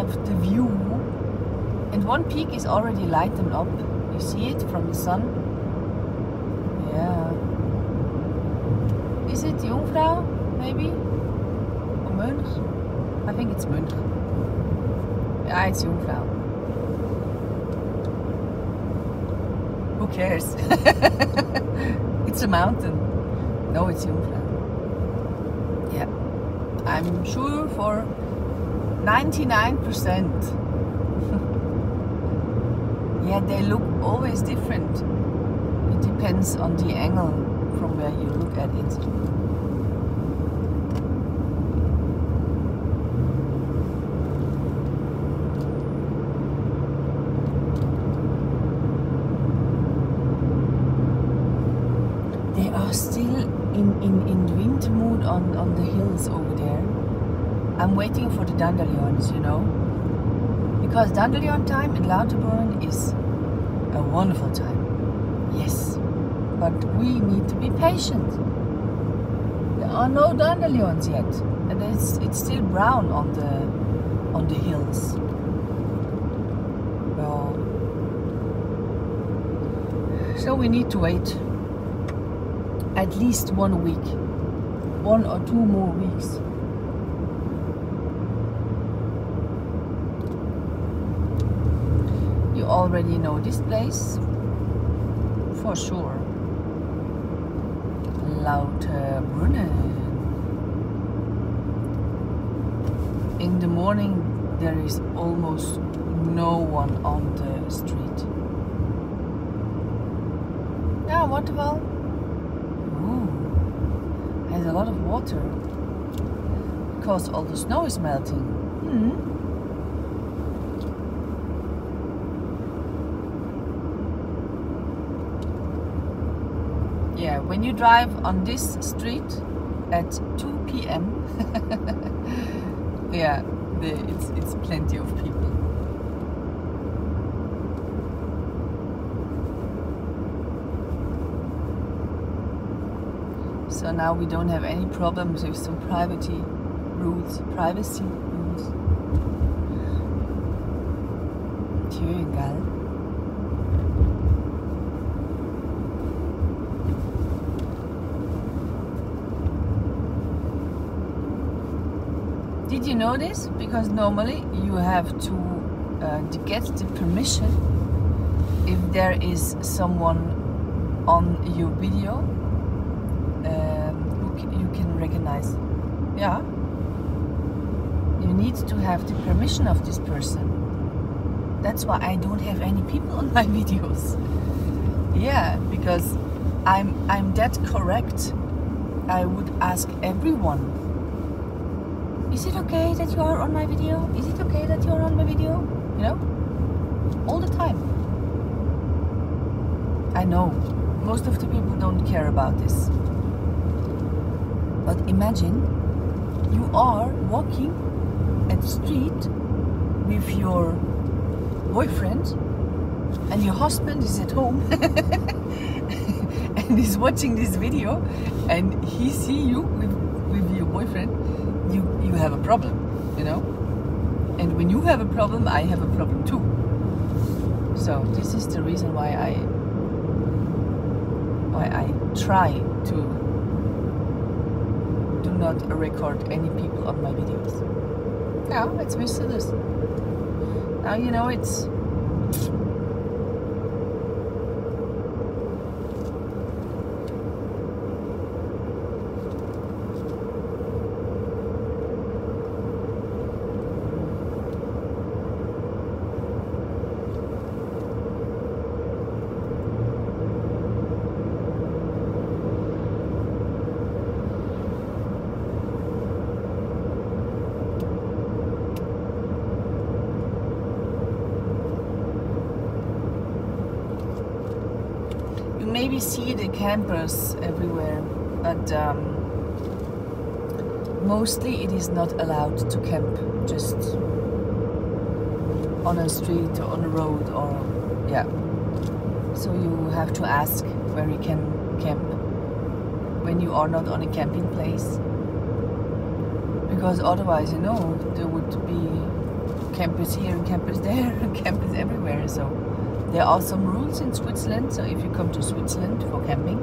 have the view. And one peak is already lightened up. You see it from the sun? Yeah. Is it Jungfrau, maybe? Or Mönch? I think it's Mönch. Yeah, it's Jungfrau. Who cares? it's a mountain. No, it's Jungfrau. Yeah. I'm sure for 99%. yeah, they look always different. It depends on the angle from where you look at it. They are still in, in, in winter mood on, on the hills over there. I'm waiting for the dandelions, you know. Because dandelion time in Lauterbrunnen is a wonderful time. Yes. But we need to be patient. There are no dandelions yet. And it's it's still brown on the on the hills. Well, so we need to wait at least one week. One or two more weeks. You already know this place for sure. Lauterbrunnen. In the morning, there is almost no one on the street. Yeah, waterval. Ooh, has a lot of water because all the snow is melting. Hmm. Yeah, when you drive on this street at 2 p.m., yeah, the, it's it's plenty of people. So now we don't have any problems with some privacy rules, privacy rules. Schön? Did you know this? Because normally you have to, uh, get the permission if there is someone on your video um, you can recognize. Yeah. You need to have the permission of this person. That's why I don't have any people on my videos. Yeah, because I'm I'm that correct. I would ask everyone is it okay that you are on my video? Is it okay that you are on my video? You know? All the time. I know most of the people don't care about this. But imagine you are walking at the street with your boyfriend and your husband is at home and is watching this video and he see you with, with your boyfriend have a problem you know? And when you have a problem i have a problem too. So this is the reason why i why i try to do not record any people on my videos. Yeah it's mercedes now you know it's you maybe see the campers everywhere but um, mostly it is not allowed to camp just on a street or on a road or yeah so you have to ask where you can camp when you are not on a camping place because otherwise you know there would be campers here and campers there and campers everywhere. So there are some rules in Switzerland. So if you come to Switzerland for camping,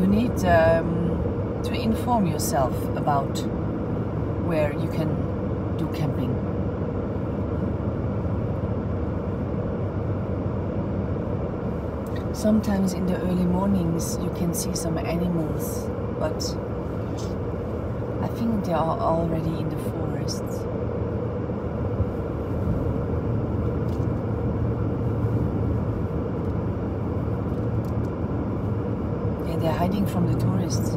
you need um, to inform yourself about where you can do camping. Sometimes in the early mornings you can see some animals, but I think they are already in the forest. Yeah, they're hiding from the tourists.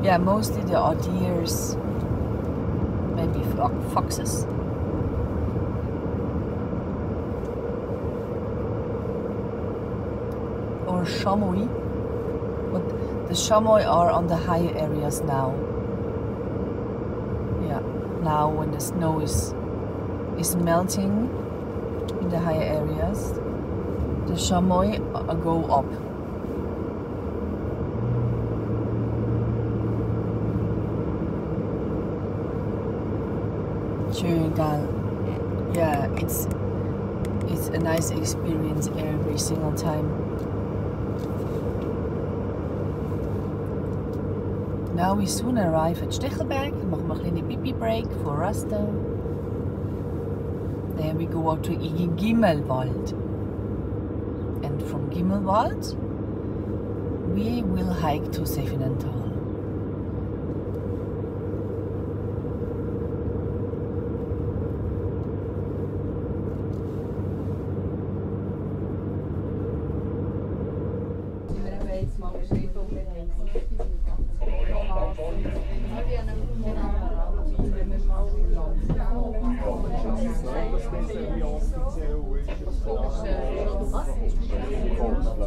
yeah, mostly there are deers, maybe fo- foxes. Or chamois. But the chamois are on the higher areas now. Yeah, now when the snow is is melting in the higher areas, the chamois uh, go up. Yeah, it's it's a nice experience every single time. Now we soon arrive at Stechelberg. Wir een kleine pipi break for Rasta. Then we go out to Igi Gimmelwald. Gimmelwald, we will hike to Sefinental. Ja, gut, We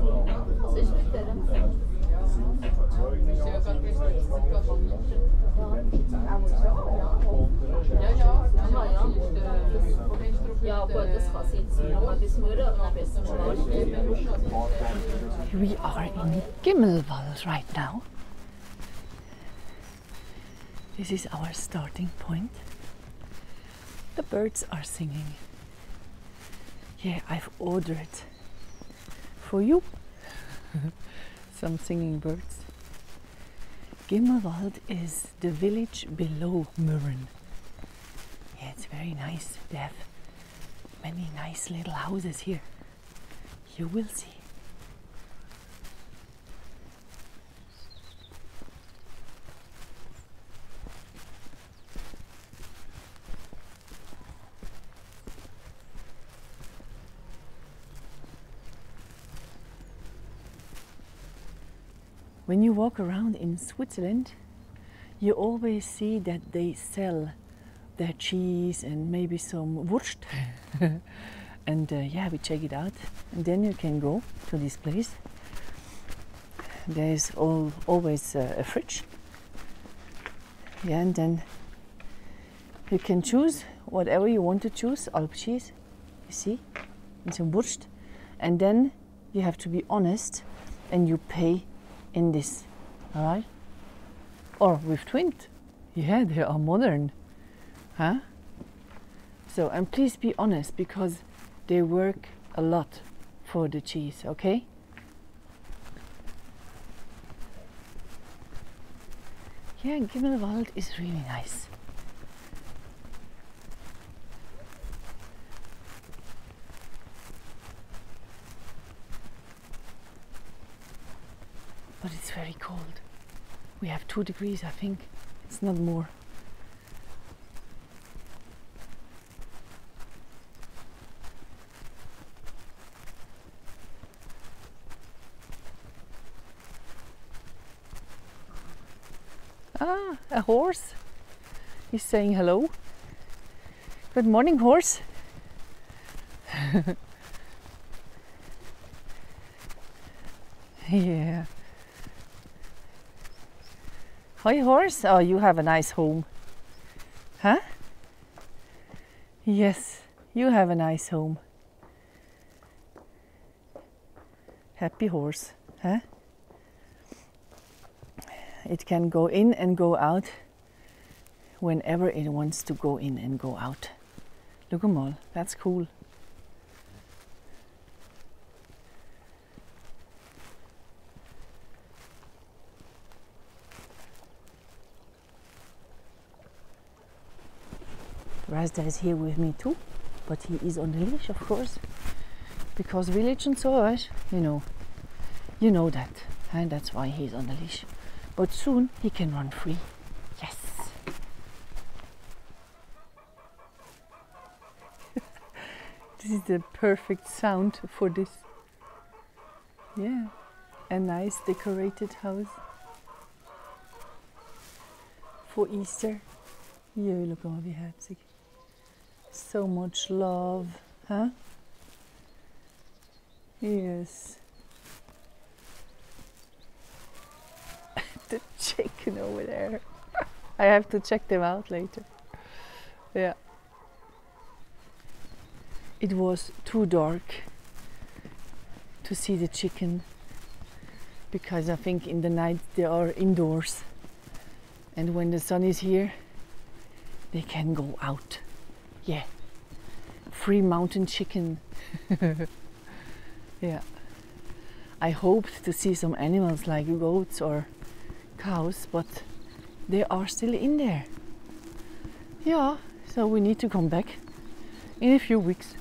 are in Gimmelwald right now. This is our starting point. The birds are singing. Yeah, I've ordered for you some singing birds. Gimmelwald is the village below Mürren. Yeah, it's very nice. They have many nice little houses here. You will see. When you walk around in Switzerland, you always see that they sell their cheese and maybe some Wurst. and uh, yeah, we check it out. And then you can go to this place. There's all, always uh, a fridge. Yeah, and then you can choose whatever you want to choose. Alp cheese, you see, and some Wurst. And then you have to be honest and you pay in this, all right? Or with Twint. Yeah, they are modern. Huh? So, and please be honest because they work a lot for the cheese, okay? Yeah, Gimmelwald is really nice. But it's very cold. We have two degrees, I think. It's not more. Ah, a horse. He's saying hello. Good morning, horse. yeah. Hi, horse. Oh, you have a nice home. Huh? Yes, you have a nice home. Happy horse, huh? It can go in and go out whenever it wants to go in and go out. Look at all. That's cool. Rasta is here with me too, but he is on the leash, of course, because religion so right, you know, you know that, and that's why he's on the leash. But soon he can run free. Yes. this is the perfect sound for this. Yeah, a nice decorated house for Easter. We have it. So much love, huh? Yes. the chicken over there. I have to check them out later. Yeah. It was too dark to see the chicken because I think in the night they are indoors and when the sun is here they can go out. Yeah. Free mountain chicken. yeah. I hoped to see some animals like goats or cows, but they are still in there. Yeah, so we need to come back in a few weeks.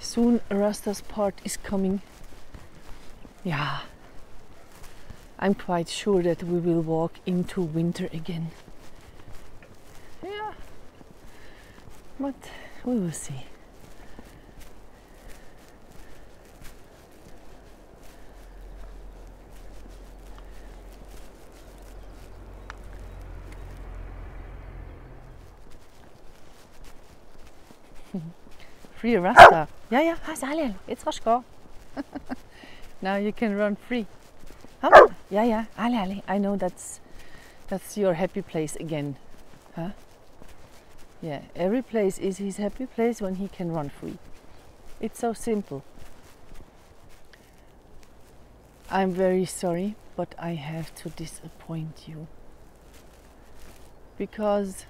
Soon Rasta's part is coming. Yeah, I'm quite sure that we will walk into winter again. Yeah, but we will see. free Rasta. Ja, ja, Halil, it's Rashka. now you can run free. Huh? Yeah, yeah, Ali, Ali. I know that's that's your happy place again, huh? Yeah, every place is his happy place when he can run free. It's so simple. I'm very sorry, but I have to disappoint you because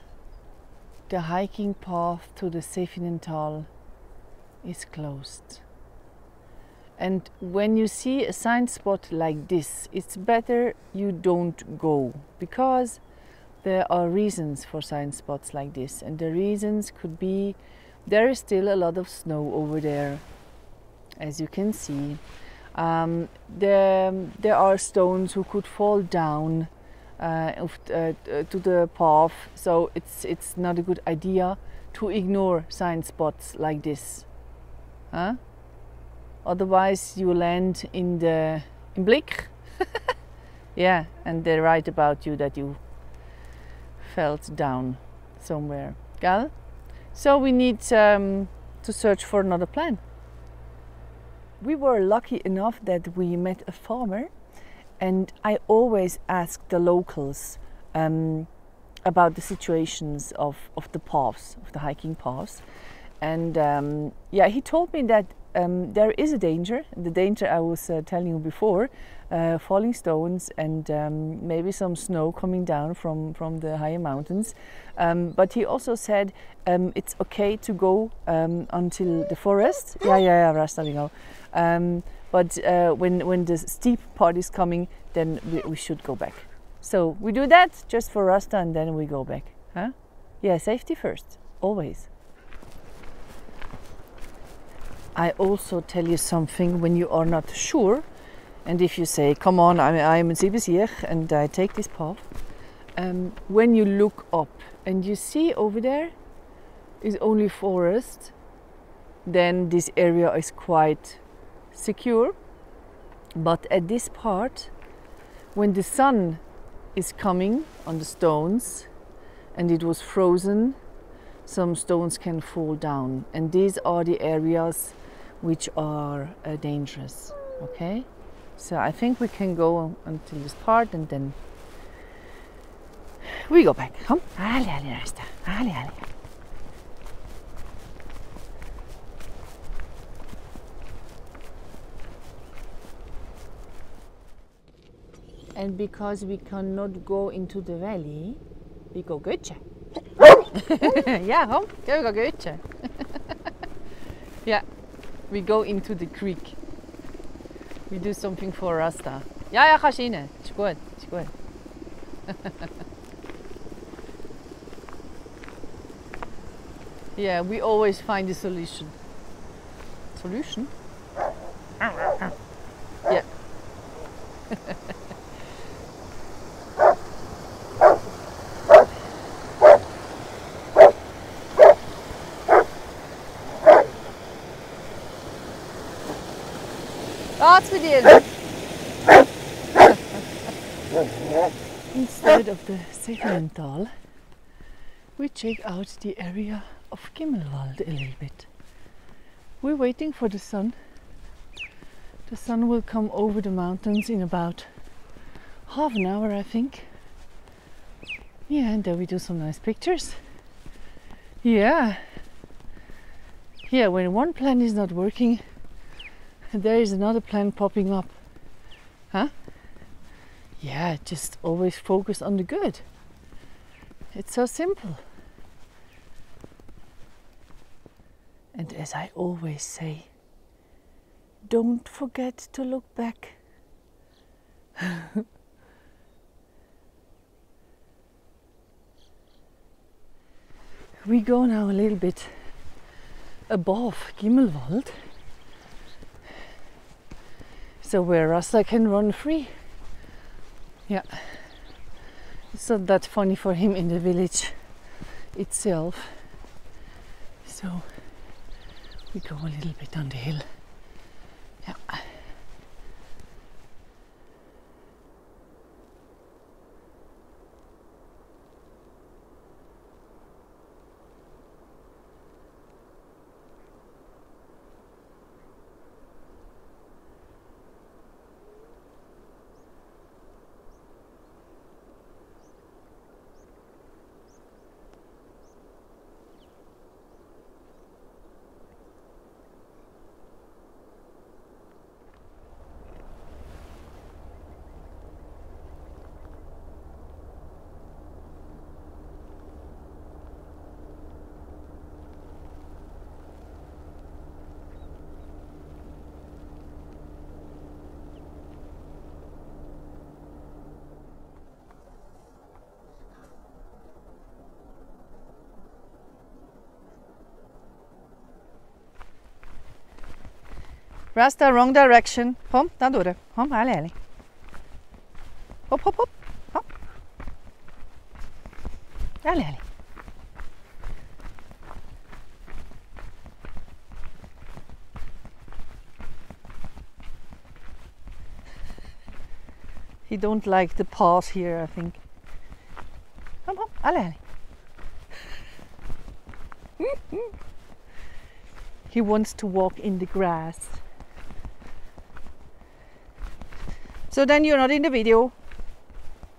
the hiking path to the Sefinental is closed. And when you see a sign spot like this, it's better you don't go because there are reasons for sign spots like this. And the reasons could be there is still a lot of snow over there, as you can see. Um, there, there are stones who could fall down uh, uh, to the path, so it's, it's not a good idea to ignore sign spots like this. Huh? Otherwise, you land in the in Blick. yeah, and they write about you that you felt down somewhere. Gal? So we need um, to search for another plan. We were lucky enough that we met a farmer, and I always ask the locals um, about the situations of, of the paths, of the hiking paths. And um, yeah, he told me that um, there is a danger, the danger I was uh, telling you before, uh, falling stones and um, maybe some snow coming down from, from the higher mountains. Um, but he also said um, it's okay to go um, until the forest. Yeah, yeah, yeah, Rastalingo. Um, but uh, when, when the steep part is coming, then we, we should go back. So we do that just for Rasta and then we go back. Huh? Yeah, safety first, always. I also tell you something when you are not sure, and if you say, "Come on, I'm I'm in Sibisiech and I take this path," um, when you look up and you see over there is only forest, then this area is quite secure. But at this part, when the sun is coming on the stones and it was frozen, some stones can fall down, and these are the areas which are uh, dangerous. Okay, so I think we can go until this part and then we go back. Come, Ali, Ali, Rasta, Ali, Ali. And because we cannot go into the valley, we go Götze. ja, kom, go go Götze. yeah, we go into the creek. We do something for Rasta. Ist gut, ist gut. yeah, we always find a solution. Solution? yeah. Raus mit dir! Instead of the Sefinental, we check out the area of Gimmelwald a little bit. We're waiting for the sun. The sun will come over the mountains in about half an hour, I think. Yeah, and then we do some nice pictures. Yeah. Yeah, when one plan is not working, there is another plan popping up. Huh? Yeah, just always focus on the good. It's so simple. And as I always say, don't forget to look back. we go now a little bit above Gimmelwald, so where Rasta can run free. Yeah, it's not that funny for him in the village itself. So we go a little bit on the hill. Yeah. Rasta, wrong direction. Kom, da door. Kom, alle, alle. Hop, hop, hop. Hop. Alle, alle. He don't like the path here, I think. Kom, kom, alle, alle. he wants to walk in the grass. So then you're not in the video.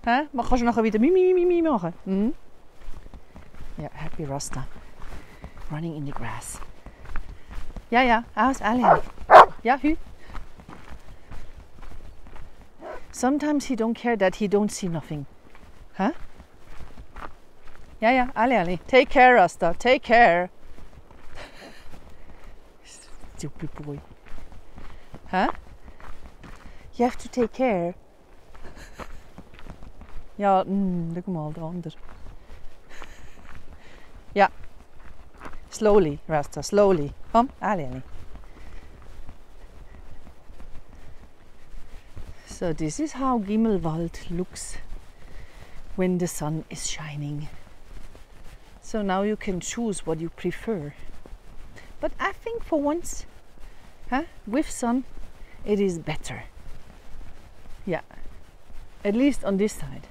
Hè? Maar ga je nog weer mimi mimi? Yeah, happy Rasta. Running in the grass. Ja, ja, aus, alle. Ja, hu. Sometimes he don't care that he don't see nothing. Huh? Ja, ja, alle, alle. Take care, Rasta. Take care. Stupid boy. Huh? You have to take care. Ja, mm, look mal, der andere. Ja. Slowly, Rasta, slowly. Kom, alle, alle. So this is how Gimmelwald looks when the sun is shining. So now you can choose what you prefer. But I think for once, huh, with sun, it is better. Yeah, at least on this side.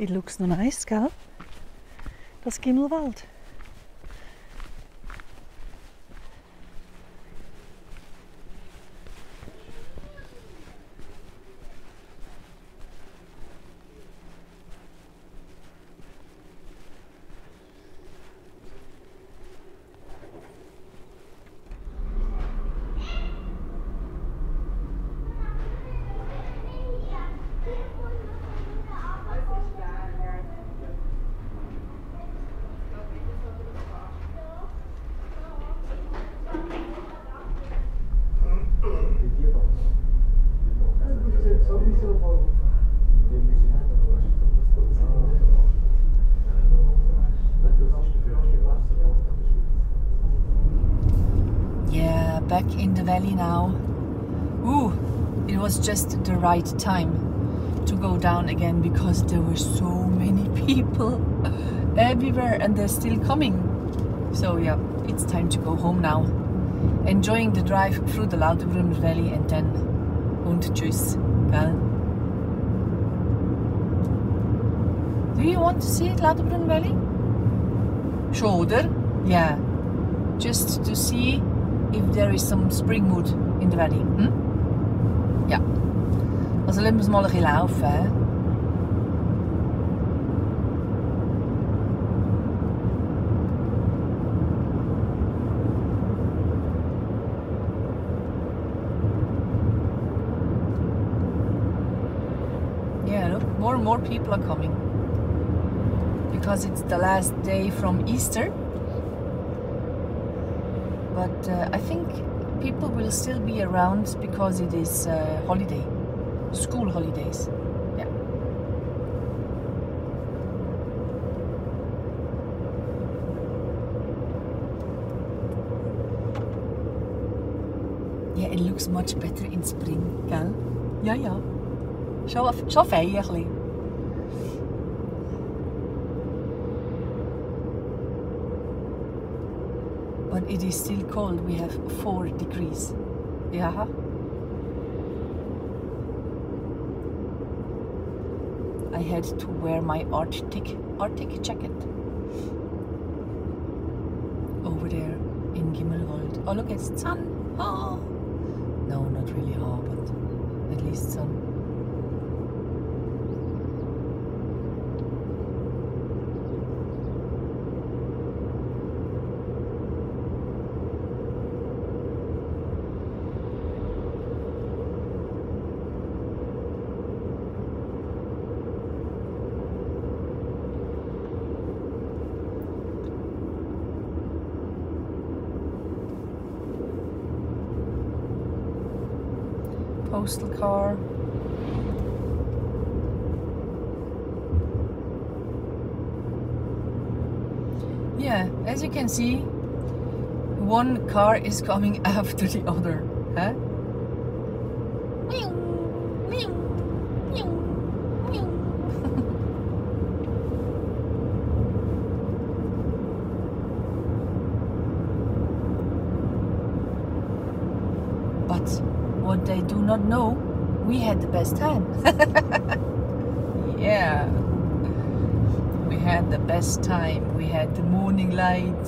It looks nice, gell? Das Gimmelwald. Valley now. Ooh, it was just the right time to go down again because there were so many people everywhere and they're still coming. So yeah, it's time to go home now. Enjoying the drive through the Lauterbrunnen Valley and then und tschüss. Gell? Do you want to see Lauterbrunnen Valley? Schon, oder? Yeah. Just to see if there is some spring mood in the valley. Hm? Ja. Also lassen wir mal ein hä? Yeah, more and more people are coming. Because it's the last day from Easter but uh, I think people will still be around because it is uh, holiday, school holidays. Yeah. Yeah, it looks much better in spring, gell? Ja, ja. Schon, schon fein ein bisschen. but it is still cold. We have four degrees. Yeah. I had to wear my Arctic Arctic jacket over there in Gimmelwald. Oh, look, it's sun. Oh, no, not really hot, but at least sun. Car. Yeah, as you can see, one car is coming after the other. Huh? But what they do not know, we had the best time. yeah. We had the best time. We had the morning light.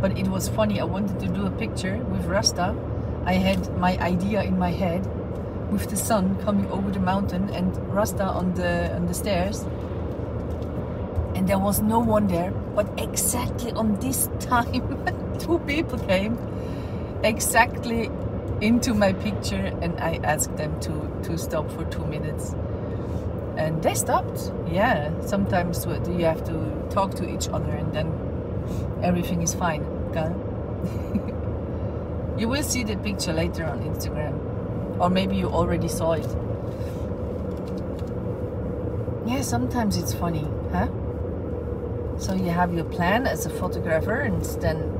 But it was funny. I wanted to do a picture with Rasta. I had my idea in my head with the sun coming over the mountain and Rasta on the on the stairs. And there was no one there, but exactly on this time two people came exactly into my picture and I asked them to, to stop for two minutes. And they stopped. Yeah, sometimes you have to talk to each other and then everything is fine. You will see the picture later on Instagram. Or maybe you already saw it. Yeah, sometimes it's funny, huh? So you have your plan as a photographer and then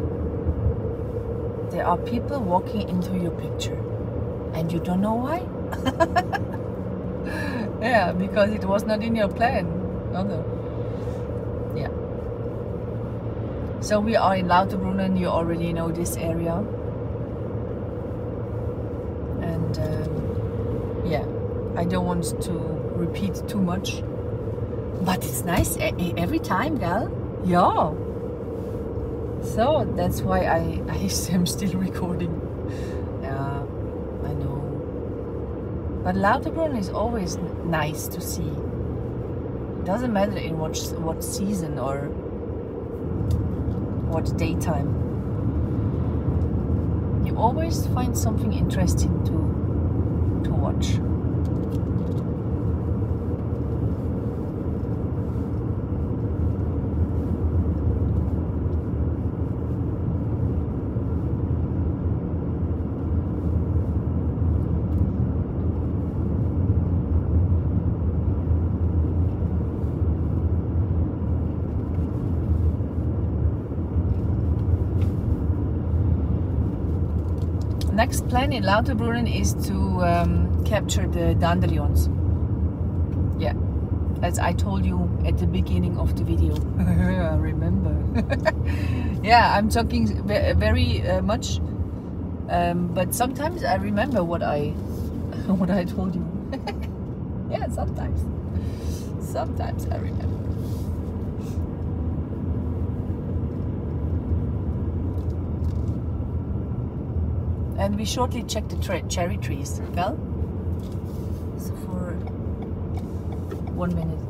there are people walking into your picture. And you don't know why? Yeah because it was not in your plan. No yeah. So we are in Lauterbrunnen you already know this area. And um, yeah. I don't want to repeat too much. But it's nice every time, gal. Yeah. So that's why I, I am still recording. Yeah, I know. But Lauterbrunnen is always nice to see. It doesn't matter in what what season or what daytime. You always find something interesting to to watch. Plan in Lauterbrunnen is to um, capture the dandelions. Yeah, as I told you at the beginning of the video. I remember. yeah, I'm talking very uh, much, um, but sometimes I remember what I what I told you. yeah, sometimes. Sometimes I remember. And we shortly check the cherry trees. Well, so for one minute.